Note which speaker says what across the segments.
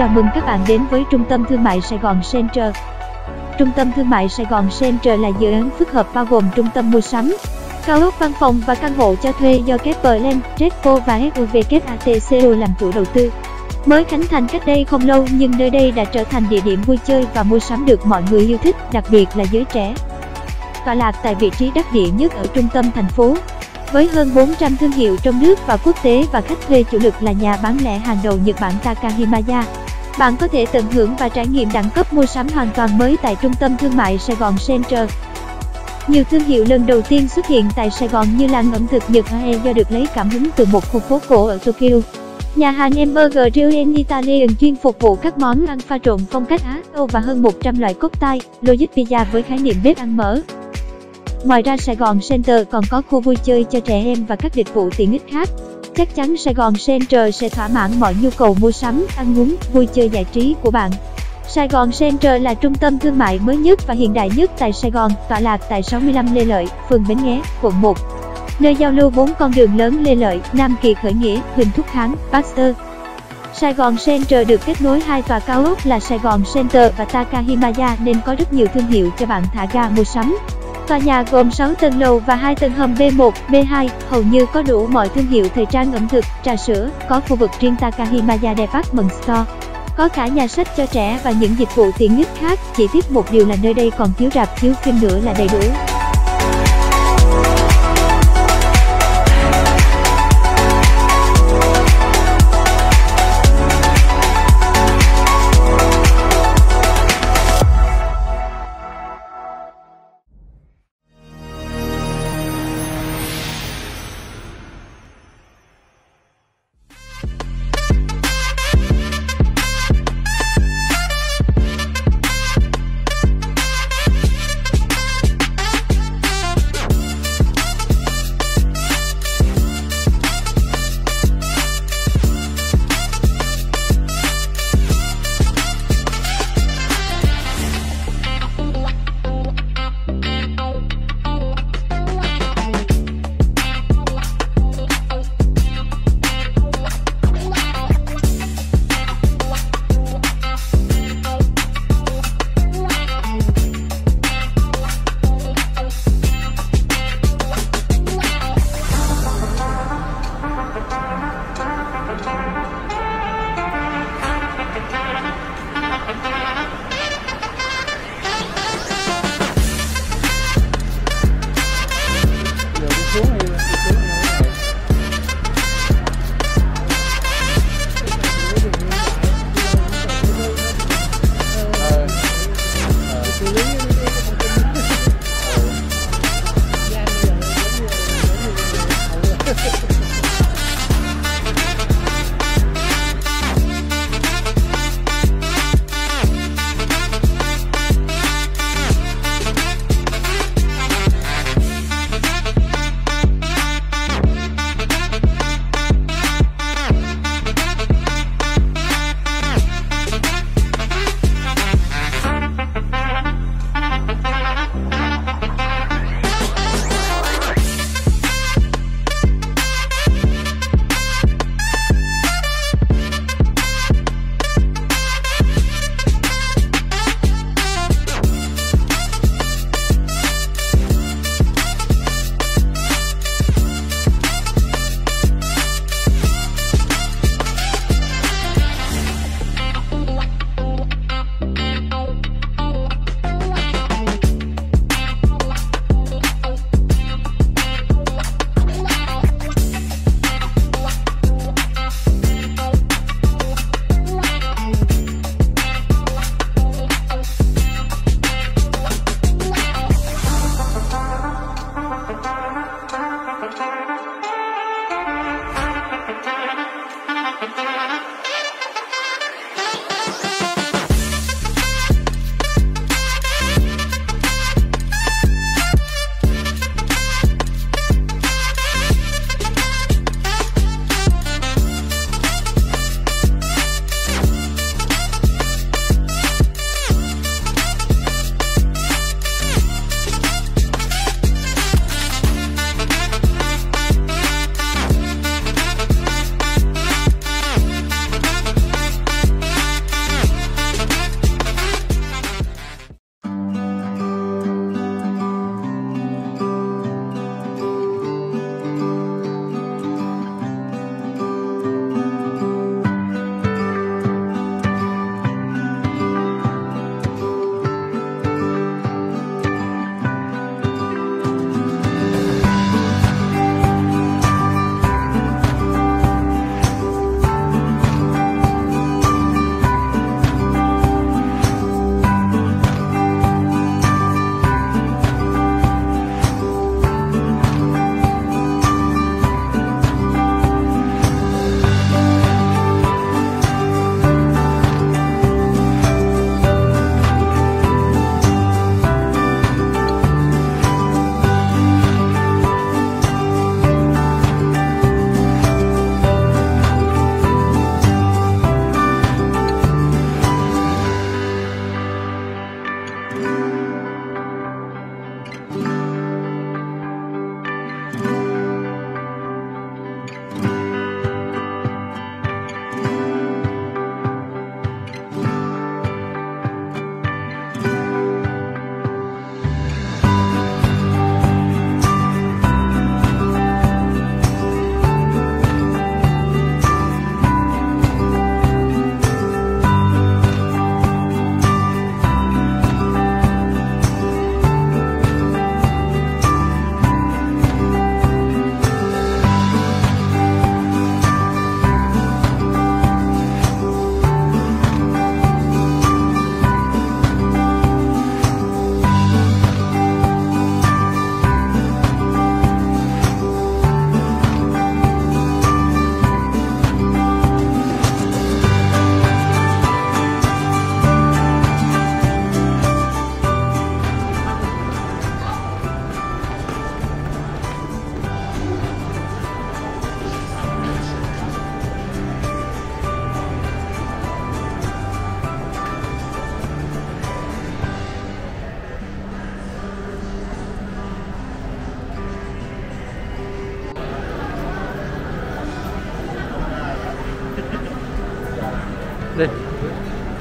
Speaker 1: Chào mừng các bạn đến với Trung tâm Thương mại Sài Gòn Center. Trung tâm Thương mại Sài Gòn Center là dự án phức hợp bao gồm trung tâm mua sắm, cao ốc văn phòng và căn hộ cho thuê do Keplerland, Redco và SUVKATCO làm chủ đầu tư. Mới khánh thành cách đây không lâu nhưng nơi đây đã trở thành địa điểm vui chơi và mua sắm được mọi người yêu thích, đặc biệt là giới trẻ. Tọa lạc tại vị trí đắc địa nhất ở trung tâm thành phố, với hơn 400 thương hiệu trong nước và quốc tế và khách thuê chủ lực là nhà bán lẻ hàng đầu Nhật Bản Takahimaya. Bạn có thể tận hưởng và trải nghiệm đẳng cấp mua sắm hoàn toàn mới tại trung tâm thương mại Sài Gòn Center. Nhiều thương hiệu lần đầu tiên xuất hiện tại Sài Gòn như làng ẩm thực Nhật Ae do được lấy cảm hứng từ một khu phố cổ ở Tokyo. Nhà hàng Hamburger Grill Italian chuyên phục vụ các món ăn pha trộn phong cách Á Âu và hơn 100 loại cốt Logic Pizza với khái niệm bếp ăn mở. Ngoài ra Sài Gòn Center còn có khu vui chơi cho trẻ em và các dịch vụ tiện ích khác. Chắc chắn Sài Gòn Center sẽ thỏa mãn mọi nhu cầu mua sắm, ăn uống, vui chơi giải trí của bạn. Sài Gòn Center là trung tâm thương mại mới nhất và hiện đại nhất tại Sài Gòn, tọa lạc tại 65 Lê Lợi, phường Bến Nghé, quận 1. Nơi giao lưu bốn con đường lớn Lê Lợi, Nam Kỳ Khởi Nghĩa, Huỳnh Thúc Kháng, Baxter. Sài Gòn Center được kết nối hai tòa cao ốc là Sài Gòn Center và Takahimaya nên có rất nhiều thương hiệu cho bạn thả ga mua sắm. Tòa nhà gồm 6 tầng lầu và 2 tầng hầm B1, B2, hầu như có đủ mọi thương hiệu thời trang ẩm thực, trà sữa, có khu vực riêng Takahimaya Department Store. Có cả nhà sách cho trẻ và những dịch vụ tiện ích khác, chỉ tiếc một điều là nơi đây còn thiếu rạp chiếu phim nữa là đầy đủ.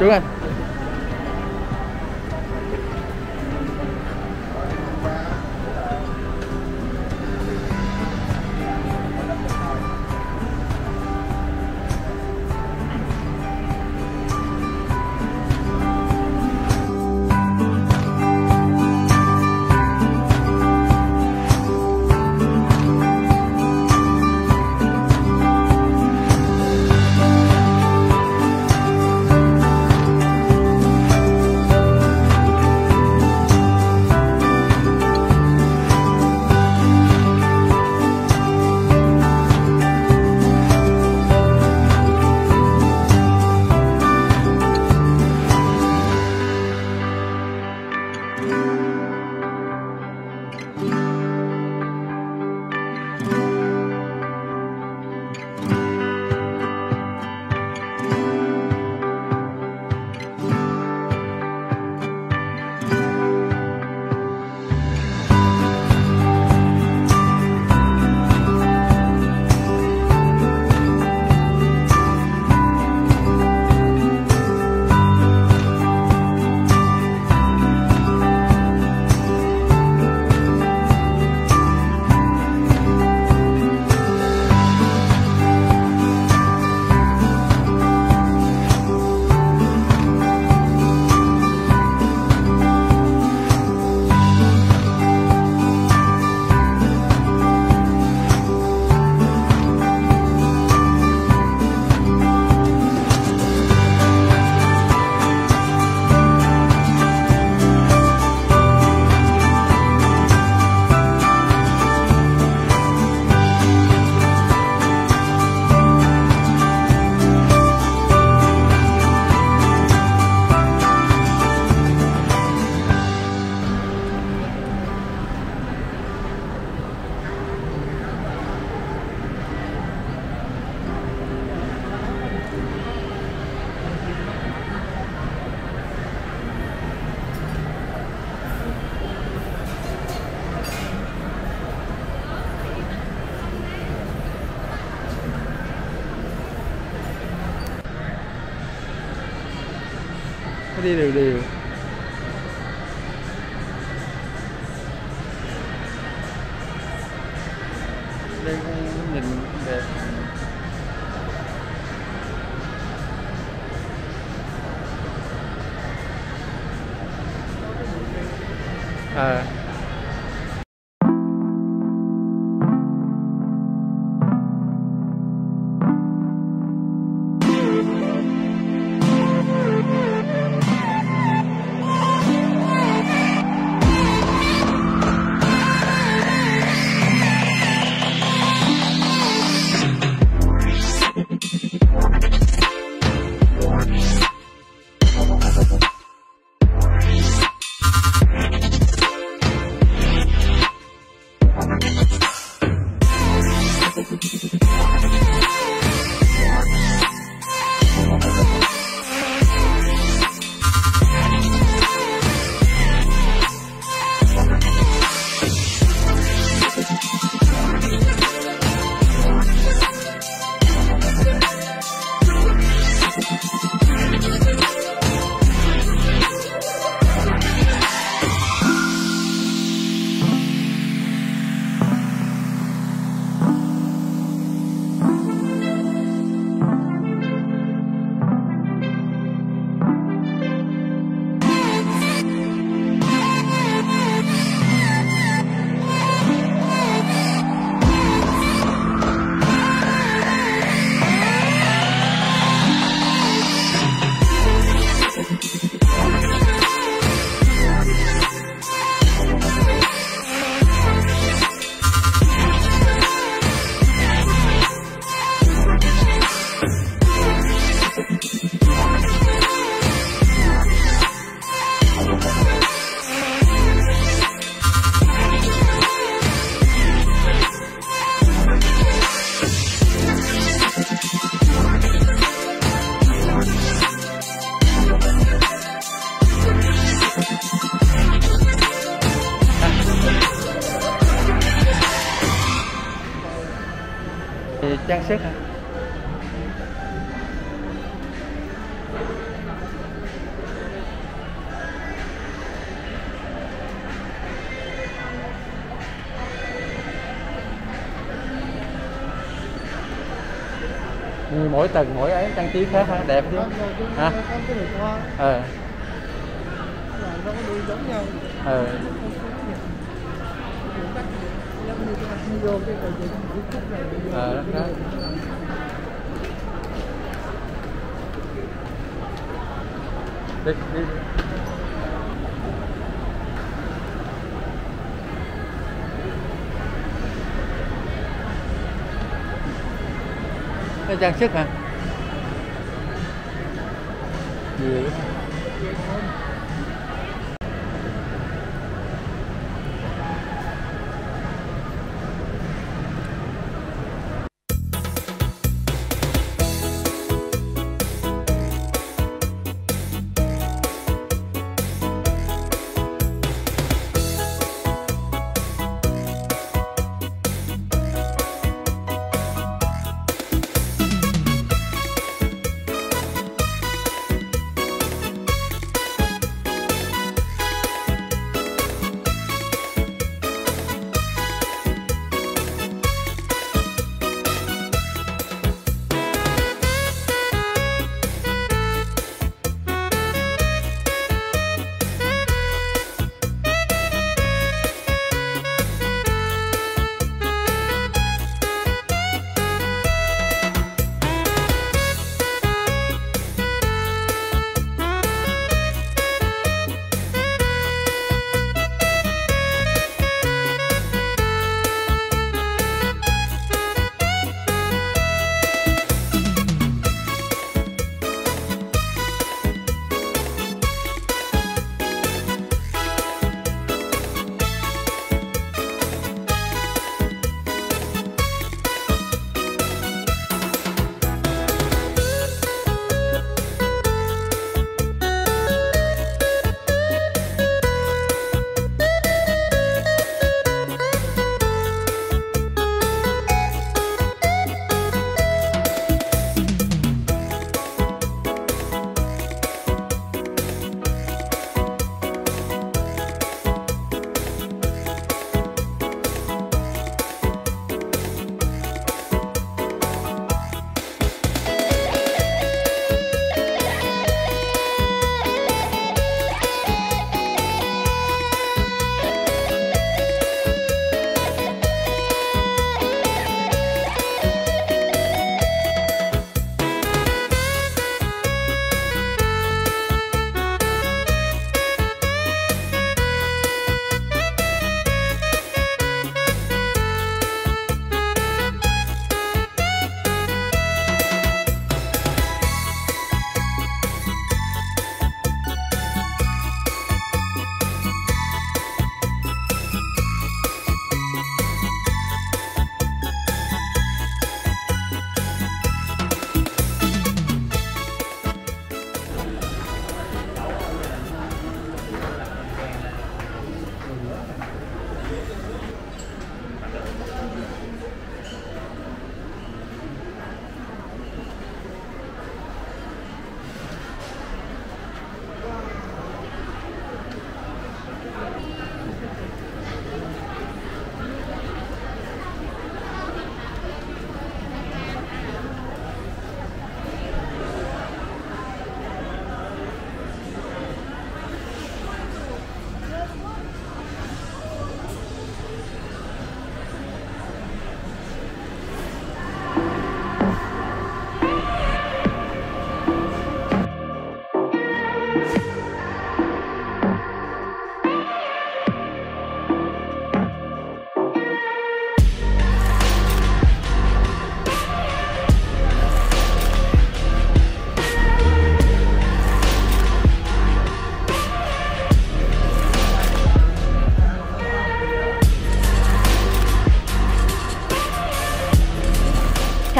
Speaker 2: Xuống anh nó đi đều đều đây trang sức hả Ừ, mỗi tầng mỗi ấy, trang trí khác ha đẹp chứ. Hả? Ờ.
Speaker 3: Ờ.
Speaker 2: Ờ
Speaker 3: đó tắt đi cái đi vô cái cầu vượt Phú Quốc này. đi vô
Speaker 2: Ờ,
Speaker 3: cái
Speaker 2: đó.
Speaker 3: đường.
Speaker 2: đi đi nó trang sức hả nhiều lắm.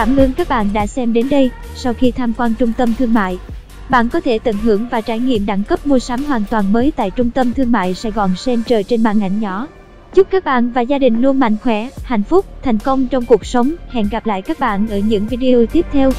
Speaker 1: Cảm ơn các bạn đã xem đến đây. Sau khi tham quan trung tâm thương mại, bạn có thể tận hưởng và trải nghiệm đẳng cấp mua sắm hoàn toàn mới tại trung tâm thương mại Sài Gòn Center trên màn ảnh nhỏ. Chúc các bạn và gia đình luôn mạnh khỏe, hạnh phúc, thành công trong cuộc sống. Hẹn gặp lại các bạn ở những video tiếp theo.